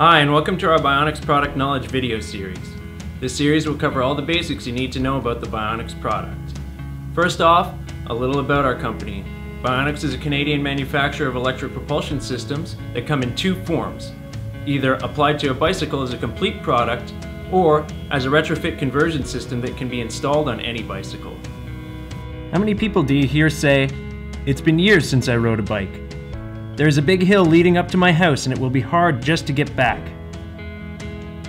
Hi, and welcome to our BionX product knowledge video series. This series will cover all the basics you need to know about the BionX product. First off, a little about our company. BionX is a Canadian manufacturer of electric propulsion systems that come in two forms, either applied to a bicycle as a complete product or as a retrofit conversion system that can be installed on any bicycle. How many people do you hear say, It's been years since I rode a bike? There is a big hill leading up to my house and it will be hard just to get back.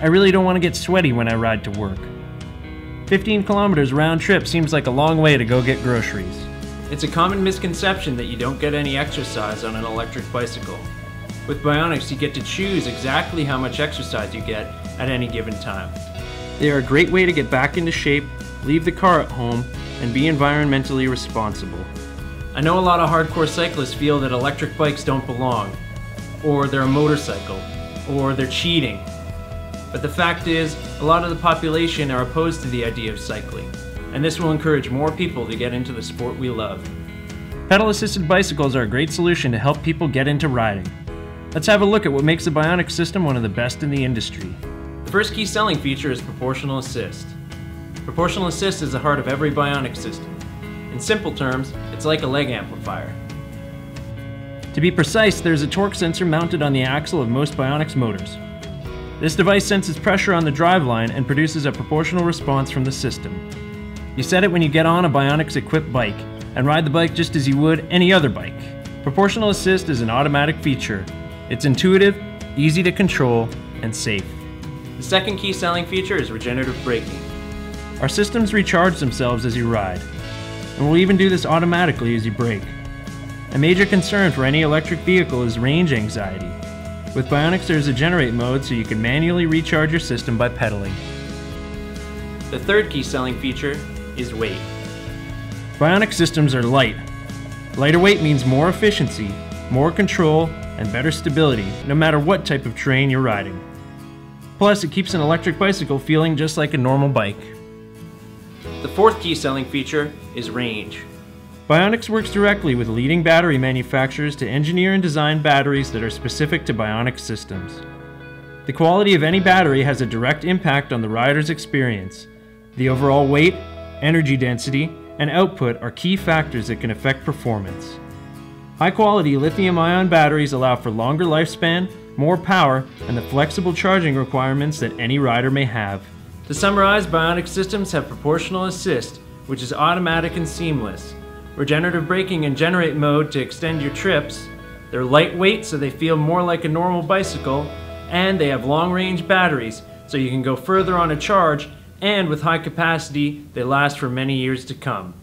I really don't want to get sweaty when I ride to work. 15 kilometers round trip seems like a long way to go get groceries. It's a common misconception that you don't get any exercise on an electric bicycle. With BionX, you get to choose exactly how much exercise you get at any given time. They are a great way to get back into shape, leave the car at home, and be environmentally responsible. I know a lot of hardcore cyclists feel that electric bikes don't belong, or they're a motorcycle, or they're cheating. But the fact is, a lot of the population are opposed to the idea of cycling, and this will encourage more people to get into the sport we love. Pedal assisted bicycles are a great solution to help people get into riding. Let's have a look at what makes the BionX system one of the best in the industry. The first key selling feature is proportional assist. Proportional assist is the heart of every BionX system. In simple terms, it's like a leg amplifier. To be precise, there's a torque sensor mounted on the axle of most BionX motors. This device senses pressure on the driveline and produces a proportional response from the system. You set it when you get on a BionX equipped bike and ride the bike just as you would any other bike. Proportional assist is an automatic feature. It's intuitive, easy to control, and safe. The second key selling feature is regenerative braking. Our systems recharge themselves as you ride, and will even do this automatically as you brake. A major concern for any electric vehicle is range anxiety. With BionX there's a generate mode so you can manually recharge your system by pedaling. The third key selling feature is weight. BionX systems are light. Lighter weight means more efficiency, more control, and better stability, no matter what type of terrain you're riding. Plus, it keeps an electric bicycle feeling just like a normal bike. The fourth key selling feature is range. BionX works directly with leading battery manufacturers to engineer and design batteries that are specific to BionX systems. The quality of any battery has a direct impact on the rider's experience. The overall weight, energy density, and output are key factors that can affect performance. High quality lithium ion batteries allow for longer lifespan, more power, and the flexible charging requirements that any rider may have. To summarize, BionX systems have proportional assist, which is automatic and seamless, regenerative braking and generate mode to extend your trips, they're lightweight so they feel more like a normal bicycle, and they have long range batteries so you can go further on a charge, and with high capacity, they last for many years to come.